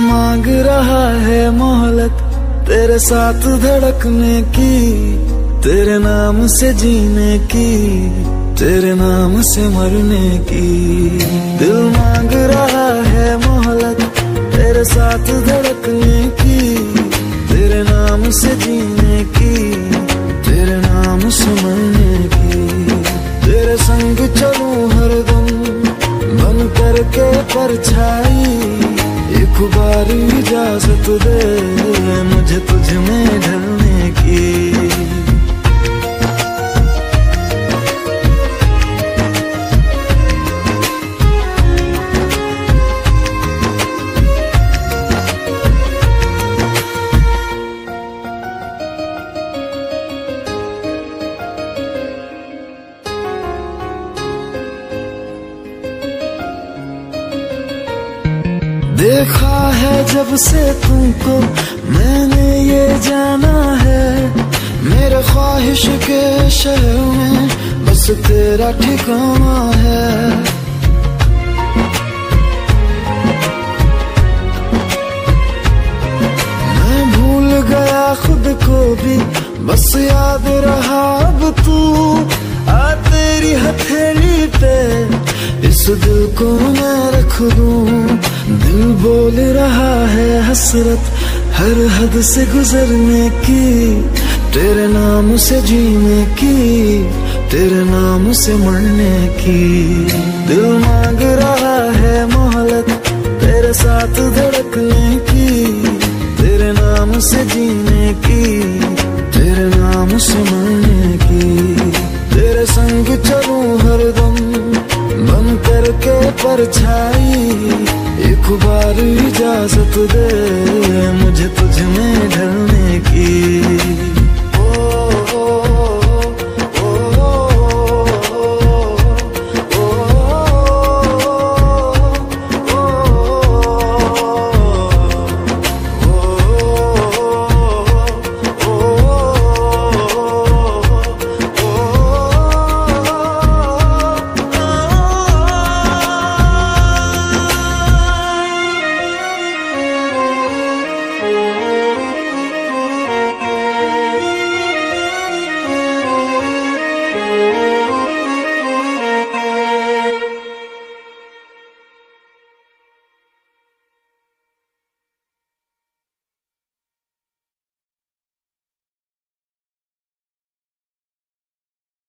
مانگ رہا ہے محلت تیرے ساتھ دھڑکنے کی تیرے نام سے جینے کی تیرے نام سے مرنے کی دل مانگ رہا ہے محلت تیرے ساتھ دھڑکنے کی تیرے نام سے جینے کی تیرے نام سے مرنے کی تیرے سنگ چلوں ہر دم بن کر کے پرچھائی اخبار اجازت دے دیکھا ہے جب سے تم کو میں نے یہ جانا ہے۔ میرے خواہش کے شہر میں بس تیرا ٹھکانا ہے۔ گیا خود کو بھی، بس یاد رہا اب تو۔ آ تیری ہتھیلی پہ اس دل کو میں رکھ دوں۔ دل بول رہا ہے حسرت، ہر حد سے گزرنے کی۔ تیرے نام سے جینے کی، تیرے نام سے مرنے کی۔ دل مانگ رہا ہے محلت تیرے ساتھ دل پرچھائی ایک بار اجازت دے مجھے تجھ میں ڈھلنے کی۔